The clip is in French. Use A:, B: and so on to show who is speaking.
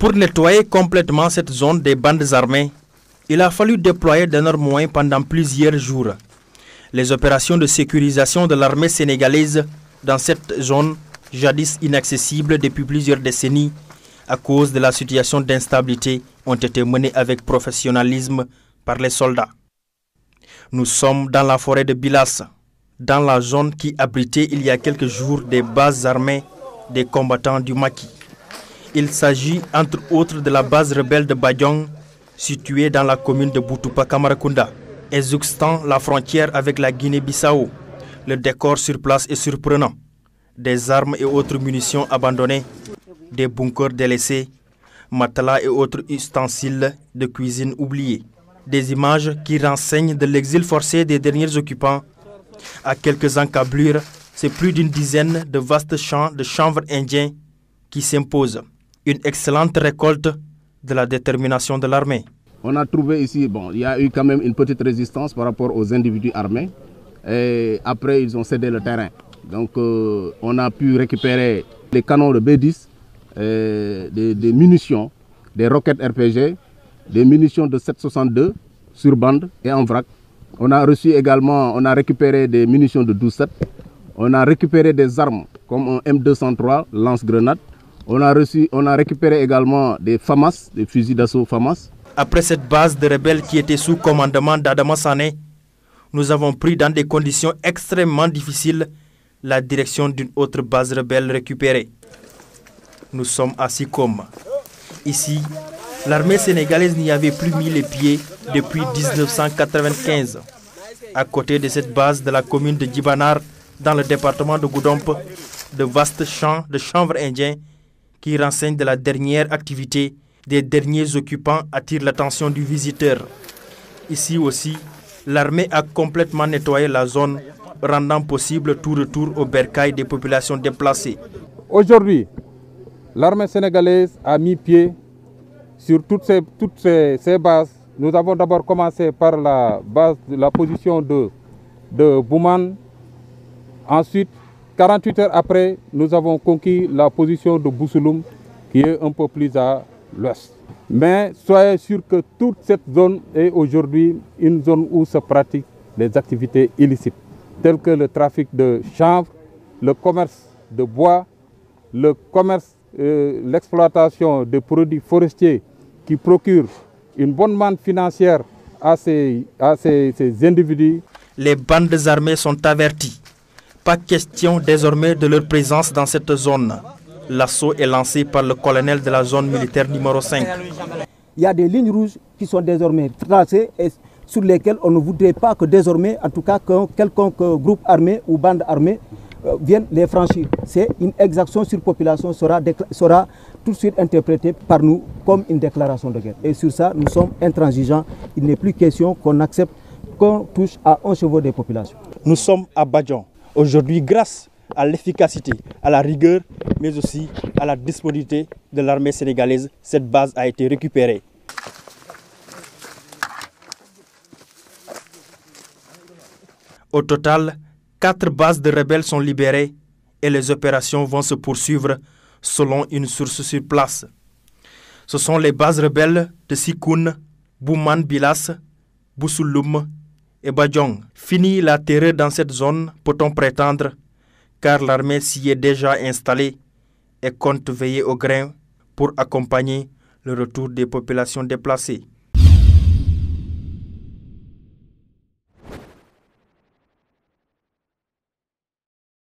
A: Pour nettoyer complètement cette zone des bandes armées, il a fallu déployer d'énormes moyens pendant plusieurs jours. Les opérations de sécurisation de l'armée sénégalaise dans cette zone, jadis inaccessible depuis plusieurs décennies à cause de la situation d'instabilité, ont été menées avec professionnalisme par les soldats. Nous sommes dans la forêt de Bilas, dans la zone qui abritait il y a quelques jours des bases armées des combattants du Maki. Il s'agit entre autres de la base rebelle de Badiong, située dans la commune de Boutoupa Kamarakunda, exuxtant la frontière avec la Guinée-Bissau. Le décor sur place est surprenant. Des armes et autres munitions abandonnées, des bunkers délaissés, matelas et autres ustensiles de cuisine oubliés. Des images qui renseignent de l'exil forcé des derniers occupants. À quelques encablures, c'est plus d'une dizaine de vastes champs de chanvre indien qui s'imposent. Une excellente récolte de la détermination de l'armée.
B: On a trouvé ici, bon, il y a eu quand même une petite résistance par rapport aux individus armés. Et après, ils ont cédé le terrain. Donc, euh, on a pu récupérer les canons de B10, des, des, munitions, des roquettes RPG, des munitions de 762 sur bande et en vrac. On a reçu également, on a récupéré des munitions de 12-7. On a récupéré des armes comme un M203 lance-grenade. On a, récupéré également des FAMAS, des fusils d'assaut FAMAS.
A: Après cette base de rebelles qui était sous commandement d'Adama Sané, nous avons pris dans des conditions extrêmement difficiles la direction d'une autre base rebelle récupérée. Nous sommes à Sikom. Ici, l'armée sénégalaise n'y avait plus mis les pieds depuis 1995. À côté de cette base de la commune de Djibanar, dans le département de Goudompe, de vastes champs de chanvre indiens qui renseignent de la dernière activité des derniers occupants attirent l'attention du visiteur. Ici aussi, l'armée a complètement nettoyé la zone, rendant possible tout retour au bercail des populations déplacées.
C: Aujourd'hui, l'armée sénégalaise a mis pied sur toutes ces bases. Nous avons d'abord commencé par la base, la position de, de Bouman. Ensuite, 48 heures après, nous avons conquis la position de Boussouloum, qui est un peu plus à l'ouest. Mais soyez sûr que toute cette zone est aujourd'hui une zone où se pratiquent des activités illicites, telles que le trafic de chanvre, le commerce de bois, euh, l'exploitation de produits forestiers qui procurent une bonne manne financière à ces, à ces, ces individus.
A: Les bandes armées sont averties. Pas question désormais de leur présence dans cette zone. L'assaut est lancé par le colonel de la zone militaire numéro 5.
D: Il y a des lignes rouges qui sont désormais tracées et sur lesquelles on ne voudrait pas que désormais, en tout cas, qu'un quelconque groupe armé ou bande armée euh, vienne les franchir. C'est une exaction sur population sera, sera tout de suite interprétée par nous comme une déclaration de guerre. Et sur ça, nous sommes intransigeants. Il n'est plus question qu'on accepte qu'on touche à un chevaux des populations.
A: Nous sommes à Badjan. Aujourd'hui, grâce à l'efficacité, à la rigueur, mais aussi à la disponibilité de l'armée sénégalaise, cette base a été récupérée. Au total, quatre bases de rebelles sont libérées et les opérations vont se poursuivre selon une source sur place. Ce sont les bases rebelles de Sikoun, Bouman Bilas, Bousouloum et Bajong. Fini la terreur dans cette zone, peut-on prétendre, car l'armée s'y est déjà installée et compte veiller au grain pour accompagner le retour des populations déplacées.